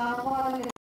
Aku.